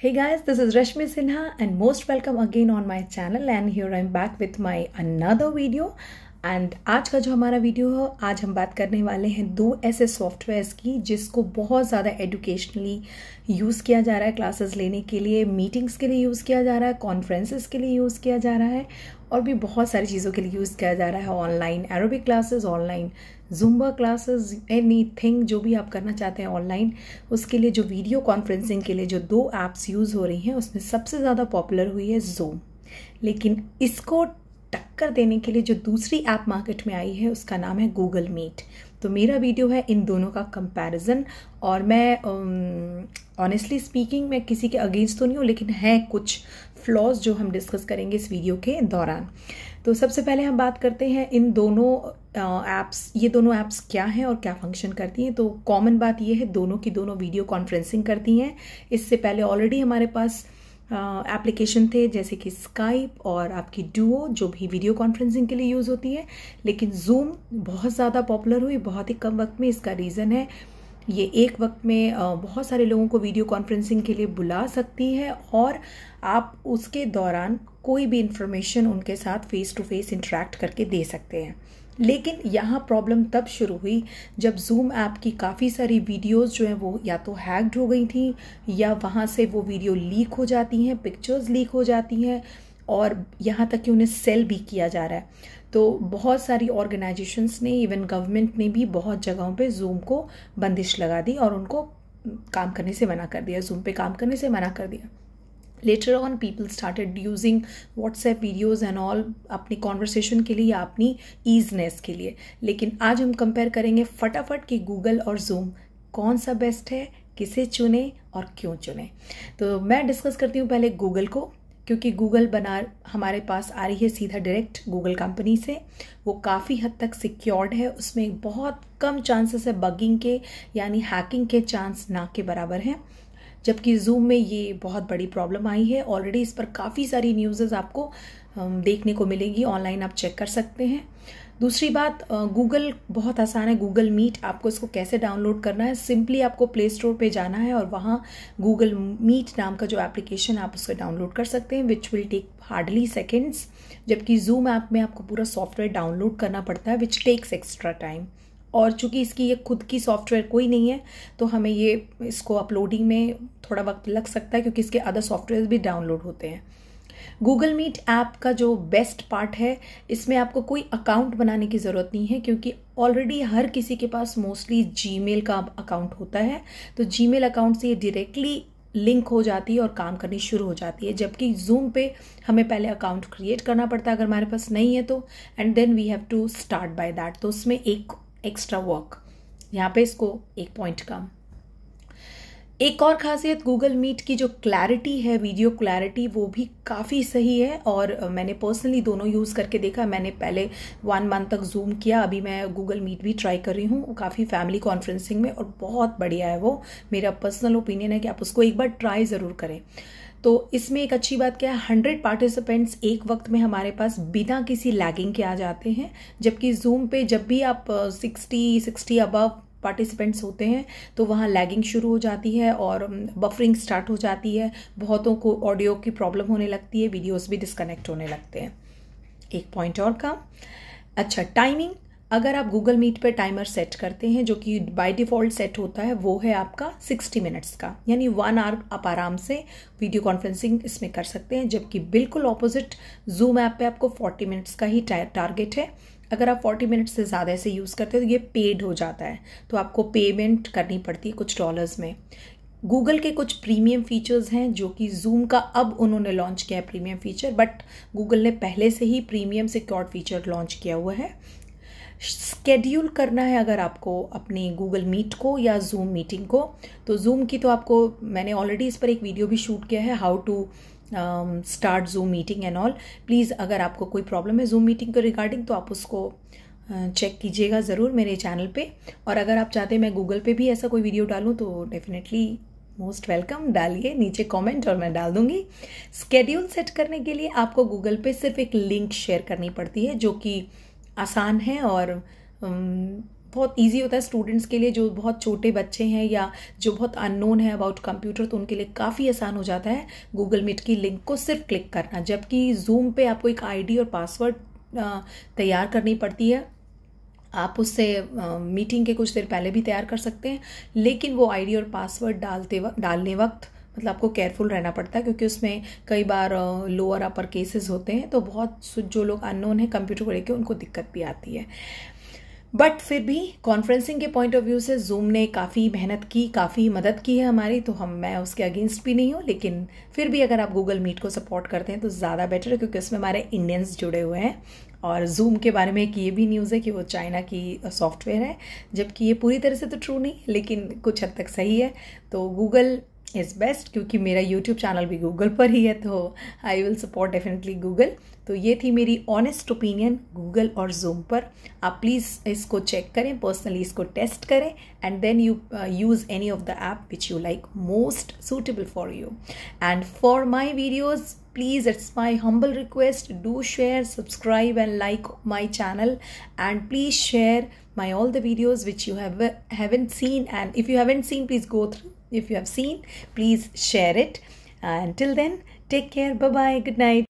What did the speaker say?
Hey guys, this is Rashmi Sinha and most welcome again on my channel and here I'm back with my another video and आज का जो हमारा video है, आज हम बात करने वाले हैं दो ऐसे सॉफ्टवेयर्स की जिसको बहुत ज़्यादा एजुकेशनली यूज़ किया जा रहा है क्लासेस लेने के लिए मीटिंग्स के लिए यूज़ किया जा रहा है कॉन्फ्रेंसेस के लिए यूज़ किया जा रहा है और भी बहुत सारी चीज़ों के लिए यूज़ किया जा रहा है online aerobic classes online Zumba classes anything जो भी आप करना चाहते हैं ऑनलाइन उसके लिए जो वीडियो कॉन्फ्रेंसिंग के लिए जो दो ऐप्स यूज़ हो रही हैं, उसमें सबसे ज़्यादा पॉपुलर हुई है जूम लेकिन इसको टक्कर देने के लिए जो दूसरी ऐप मार्केट में आई है उसका नाम है गूगल मीट तो मेरा वीडियो है इन दोनों का कंपैरिजन और मैं ऑनेस्टली um, स्पीकिंग मैं किसी के अगेंस्ट तो नहीं हूँ लेकिन है कुछ फ्लॉज जो हम डिस्कस करेंगे इस वीडियो के दौरान। तो सबसे पहले हम बात करते हैं इन दोनों ऐप्स ये दोनों ऐप्स क्या हैं और क्या फ़ंक्शन करती हैं। तो कॉमन बात ये है दोनों की दोनों वीडियो कॉन्फ्रेंसिंग करती हैं। इससे पहले ऑलरेडी हमारे पास एप्लीकेशन थे, जैसे कि स्काइप और आपकी डुओ जो भी वीडियो कॉन्फ्रेंसिंग के लिए यूज़ होती है। लेकिन जूम बहुत ज़्यादा पॉपुलर हुई, बहुत ही कम वक्त में, इसका रीज़न है, ये एक वक्त में बहुत सारे लोगों को वीडियो कॉन्फ्रेंसिंग के लिए बुला सकती है और आप उसके दौरान कोई भी इंफॉर्मेशन उनके साथ फेस टू फेस इंटरेक्ट करके दे सकते हैं। लेकिन यहाँ प्रॉब्लम तब शुरू हुई जब जूम ऐप की काफ़ी सारी वीडियोस जो हैं वो या तो हैक्ड हो गई थी, या वहाँ से वो वीडियो लीक हो जाती हैं पिक्चर्स लीक हो जाती हैं, और यहाँ तक कि उन्हें सेल भी किया जा रहा है। तो बहुत सारी ऑर्गेनाइजेशंस ने इवन गवर्नमेंट ने भी बहुत जगहों पे जूम को बंदिश लगा दी और उनको काम करने से मना कर दिया जूम पे काम करने से मना कर दिया। Later on people started using WhatsApp videos and all अपनी कॉन्वर्सेशन के लिए या अपनी ईजनेस के लिए। लेकिन आज हम कंपेयर करेंगे फटाफट कि गूगल और जूम कौन सा बेस्ट है, किसे चुने और क्यों चुने। तो मैं डिस्कस करती हूँ पहले गूगल को, क्योंकि गूगल बना, हमारे पास आ रही है सीधा डायरेक्ट गूगल कंपनी से। वो काफ़ी हद तक सिक्योर्ड है, उसमें बहुत कम चांसेस है बगिंग के, यानी हैकिंग के चांस ना के बराबर हैं। जबकि जूम में ये बहुत बड़ी प्रॉब्लम आई है। ऑलरेडी इस पर काफ़ी सारी न्यूज़ आपको देखने को मिलेगी। ऑनलाइन आप चेक कर सकते हैं। दूसरी बात गूगल बहुत आसान है। गूगल मीट आपको इसको कैसे डाउनलोड करना है? सिंपली आपको प्ले स्टोर पे जाना है और वहाँ गूगल मीट नाम का जो एप्लीकेशन आप उसको डाउनलोड कर सकते हैं which will take hardly seconds जबकि जूम ऐप में आपको पूरा सॉफ्टवेयर डाउनलोड करना पड़ता है विच टेक्स एक्स्ट्रा टाइम और चूँकि इसकी ये खुद की सॉफ्टवेयर कोई नहीं है तो हमें ये इसको अपलोडिंग में थोड़ा वक्त लग सकता है, क्योंकि इसके अदर सॉफ्टवेयर भी डाउनलोड होते हैं। गूगल मीट ऐप का जो बेस्ट पार्ट है, इसमें आपको कोई अकाउंट बनाने की ज़रूरत नहीं है, क्योंकि ऑलरेडी हर किसी के पास मोस्टली जी का अकाउंट होता है। तो जी अकाउंट से ये डायरेक्टली लिंक हो जाती है और काम करनी शुरू हो जाती है, जबकि जूम पे हमें पहले अकाउंट क्रिएट करना पड़ता है, अगर हमारे पास नहीं है तो and then we have to start by that तो उसमें एक एक्स्ट्रा वर्क यहाँ पे इसको एक पॉइंट कम। एक और खासियत गूगल मीट की जो क्लैरिटी है वीडियो क्लैरिटी वो भी काफ़ी सही है और मैंने पर्सनली दोनों यूज़ करके देखा। मैंने पहले वन मंथ तक जूम किया, अभी मैं गूगल मीट भी ट्राई कर रही हूँ काफ़ी फैमिली कॉन्फ्रेंसिंग में और बहुत बढ़िया है वो। मेरा पर्सनल ओपिनियन है कि आप उसको एक बार ट्राई ज़रूर करें। तो इसमें एक अच्छी बात क्या है हंड्रेड पार्टिसिपेंट्स एक वक्त में हमारे पास बिना किसी लैगिंग के आ जाते हैं, जबकि जूम पे जब भी आप सिक्सटी सिक्सटी अबव पार्टिसिपेंट्स होते हैं तो वहाँ लैगिंग शुरू हो जाती है और बफरिंग स्टार्ट हो जाती है, बहुतों को ऑडियो की प्रॉब्लम होने लगती है वीडियोस भी डिस्कनेक्ट होने लगते हैं। एक पॉइंट और का। अच्छा टाइमिंग अगर आप गूगल मीट पर टाइमर सेट करते हैं, जो कि बाय डिफ़ॉल्ट सेट होता है, वो है आपका 60 मिनट्स का। यानी वन आवर आप आराम से वीडियो कॉन्फ्रेंसिंग इसमें कर सकते हैं, जबकि बिल्कुल ऑपोजिट जूम ऐप पे आपको 40 मिनट्स का ही टारगेट है। अगर आप 40 मिनट्स से ज़्यादा से यूज़ करते हैं तो ये पेड हो जाता है। तो आपको पेमेंट करनी पड़ती है कुछ डॉलर्स में। गूगल के कुछ प्रीमियम फीचर्स हैं, जो कि जूम का अब उन्होंने लॉन्च किया है प्रीमियम फीचर बट गूगल ने पहले से ही प्रीमियम सिक्योर्ड फीचर लॉन्च किया हुआ है। स्केड्यूल करना है अगर आपको अपनी गूगल मीट को या जूम मीटिंग को तो जूम की तो आपको मैंने ऑलरेडी इस पर एक वीडियो भी शूट किया है how to start Zoom meeting and all please अगर आपको कोई प्रॉब्लम है जूम मीटिंग के रिगार्डिंग तो आप उसको चेक uh, कीजिएगा ज़रूर मेरे चैनल पे। और अगर आप चाहते हैं मैं गूगल पे भी ऐसा कोई वीडियो डालूँ तो डेफिनेटली मोस्ट वेलकम डालिए नीचे कमेंट और मैं डाल दूँगी। स्केड्यूल सेट करने के लिए आपको गूगल पे सिर्फ़ एक लिंक शेयर करनी पड़ती है जो कि आसान है और बहुत इजी होता है स्टूडेंट्स के लिए जो बहुत छोटे बच्चे हैं या जो बहुत अननोन है अबाउट कंप्यूटर तो उनके लिए काफ़ी आसान हो जाता है गूगल मीट की लिंक को सिर्फ़ क्लिक करना। जबकि जूम पे आपको एक आईडी और पासवर्ड तैयार करनी पड़ती है। आप उससे मीटिंग के कुछ देर पहले भी तैयार कर सकते हैं, लेकिन वो आईडी और पासवर्ड डालते वक्त डालने वक्त मतलब आपको केयरफुल रहना पड़ता है, क्योंकि उसमें कई बार लोअर अपर केसेस होते हैं तो बहुत जो लोग अननोन है कंप्यूटर को लेकर उनको दिक्कत भी आती है। बट फिर भी कॉन्फ्रेंसिंग के पॉइंट ऑफ़ व्यू से जूम ने काफ़ी मेहनत की, काफ़ी मदद की है हमारी तो हम, मैं उसके अगेंस्ट भी नहीं हूँ, लेकिन फिर भी अगर आप गूगल मीट को सपोर्ट करते हैं तो ज़्यादा बेटर है, क्योंकि उसमें हमारे इंडियंस जुड़े हुए हैं। और जूम के बारे में एक ये भी न्यूज़ है कि वो चाइना की सॉफ्टवेयर है, जबकि ये पूरी तरह से तो ट्रू नहीं, लेकिन कुछ हद तक सही है। तो गूगल इज़ बेस्ट क्योंकि मेरा यूट्यूब चैनल भी गूगल पर ही है तो I will support definitely Google तो ये थी मेरी ऑनेस्ट ओपिनियन गूगल और जूम पर. आप प्लीज़ इसको चेक करें पर्सनली इसको टेस्ट करें and then you use any of the app which you like most suitable for you and for my videos please it's my humble request do share subscribe and like my channel and please share my all the videos which you haven't seen and if you haven't seen please go through if you have seen please share it. Uh, until then take care. Bye bye good night